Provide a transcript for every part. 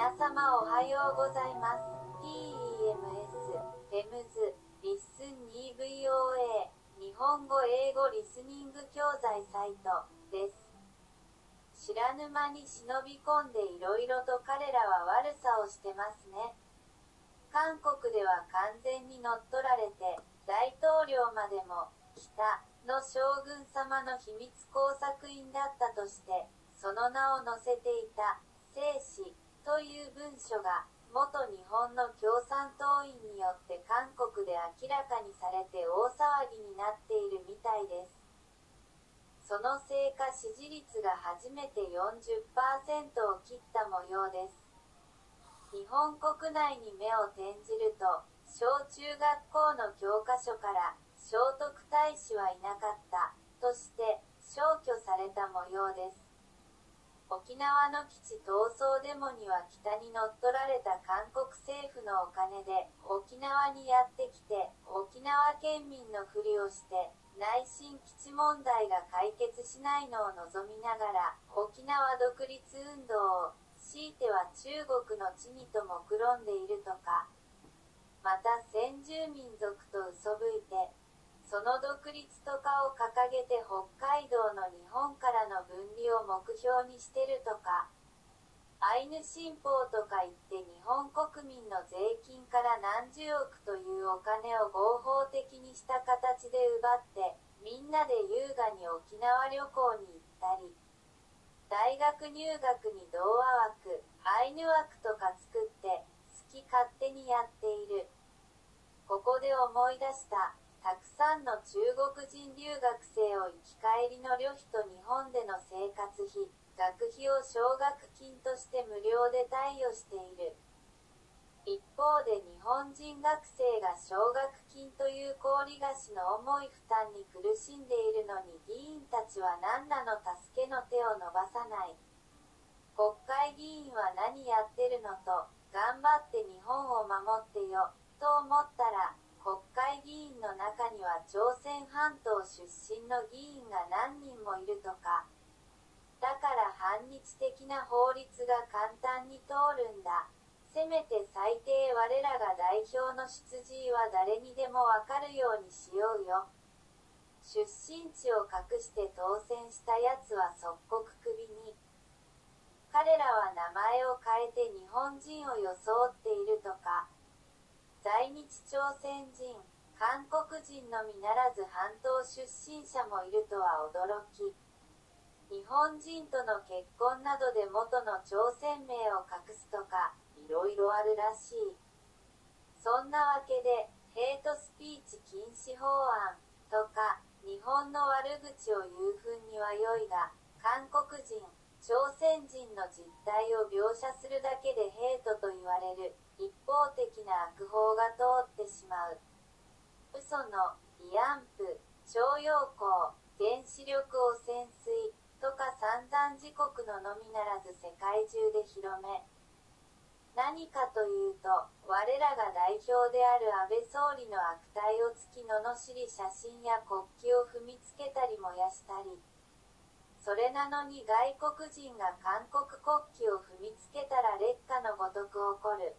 皆様おはようございます。PEMS、PEMS、リッスン EVOA、日本語英語リスニング教材サイトです。知らぬ間に忍び込んでいろいろと彼らは悪さをしてますね。韓国では完全に乗っ取られて、大統領までも、北の将軍様の秘密工作員だったとして、その名を載せていた、聖史という文書が元日本の共産党員によって韓国で明らかにされて大騒ぎになっているみたいです。そのせいか支持率が初めて40%を切った模様です。日本国内に目を転じると小中学校の教科書から聖徳太子はいなかったとして消去された模様です。沖縄の基地逃走デモには北に乗っ取られた韓国政府のお金で沖縄にやってきて沖縄県民のふりをして内心基地問題が解決しないのを望みながら沖縄独立運動を強いては中国の地にともくろんでいるとかまた先住民族と嘘吹いてその独立とかを掲げて北海道の日本からの分離を目標にしてるとか、アイヌ新法とか言って日本国民の税金から何十億というお金を合法的にした形で奪って、みんなで優雅に沖縄旅行に行ったり、大学入学に童話枠、アイヌ枠とか作って、好き勝手にやっている。ここで思い出した。たくさんの中国人留学生を行き帰りの旅費と日本での生活費、学費を奨学金として無料で貸与している。一方で日本人学生が奨学金という氷菓子の重い負担に苦しんでいるのに議員たちは何らの助けの手を伸ばさない。国会議員は何やってるのと、頑張って日本を守ってよ、と思ったら、議員の中には朝鮮半島出身の議員が何人もいるとか。だから反日的な法律が簡単に通るんだ。せめて最低我らが代表の出自は誰にでもわかるようにしようよ。出身地を隠して当選した奴は即刻クビに。彼らは名前を変えて日本人を装っているとか。在日朝鮮人、韓国人のみならず半島出身者もいるとは驚き、日本人との結婚などで元の朝鮮名を隠すとか、いろいろあるらしい。そんなわけで、ヘイトスピーチ禁止法案とか、日本の悪口を言うふうには良いが、韓国人、朝鮮人の実態を描写するだけでヘイトと言われる一方的な悪法が通ってしまう嘘の慰安婦徴用工原子力汚染水とか散々自国ののみならず世界中で広め何かというと我らが代表である安倍総理の悪態をつき罵り写真や国旗を踏みつけたり燃やしたりそれなのに外国人が韓国国旗を踏みつけたら劣化のごとく起こる。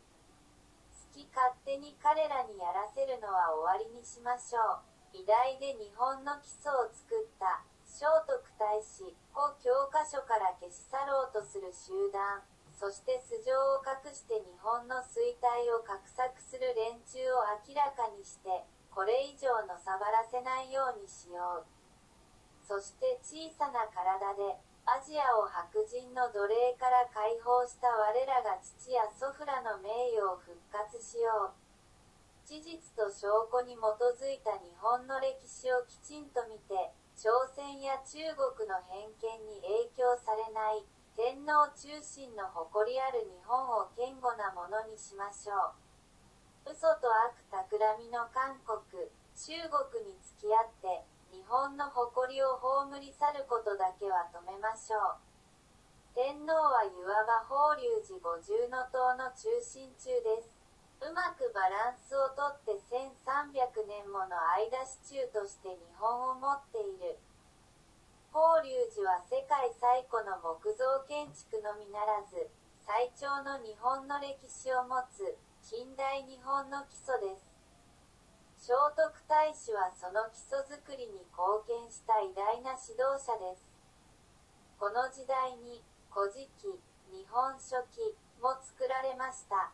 き勝手に彼らにやらせるのは終わりにしましょう。偉大で日本の基礎を作った聖徳太子を教科書から消し去ろうとする集団、そして素性を隠して日本の衰退を画策する連中を明らかにして、これ以上のさばらせないようにしよう。そして小さな体で、アジアを白人の奴隷から解放した我らが父や祖父らの名誉を復活しよう。事実と証拠に基づいた日本の歴史をきちんと見て、朝鮮や中国の偏見に影響されない天皇中心の誇りある日本を堅固なものにしましょう。嘘と悪企みの韓国、中国に付き合って、日本の誇りを葬り去ることだけは止めましょう。天皇はいわば法隆寺五重の塔の中心中です。うまくバランスをとって1300年もの間支柱として日本を持っている。法隆寺は世界最古の木造建築のみならず、最長の日本の歴史を持つ近代日本の基礎です。聖徳太子はその基礎づくりに貢献した偉大な指導者です。この時代に古事記、日本書紀も作られました。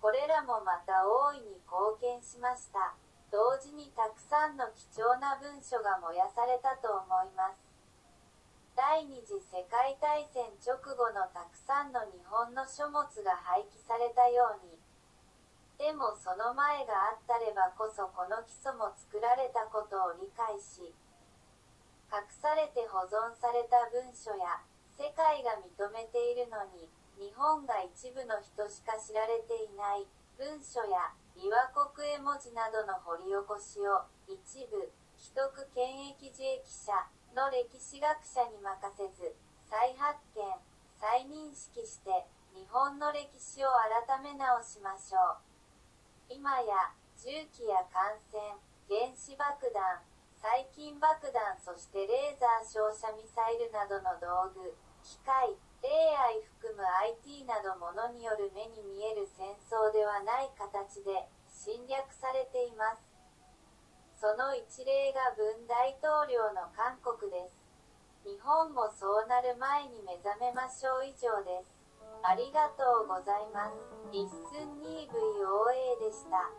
これらもまた大いに貢献しました。同時にたくさんの貴重な文書が燃やされたと思います。第二次世界大戦直後のたくさんの日本の書物が廃棄されたように、でもその前があったればこそこの基礎も作られたことを理解し、隠されて保存された文書や世界が認めているのに、日本が一部の人しか知られていない文書や琵琶国絵文字などの掘り起こしを一部既得権益受益者の歴史学者に任せず、再発見、再認識して、日本の歴史を改め直しましょう。今や、重機や艦船、原子爆弾、細菌爆弾そしてレーザー照射ミサイルなどの道具、機械、AI 含む IT などものによる目に見える戦争ではない形で侵略されています。その一例が文大統領の韓国です。日本もそうなる前に目覚めましょう以上です。ありがとうございます。一寸 2VOA でした。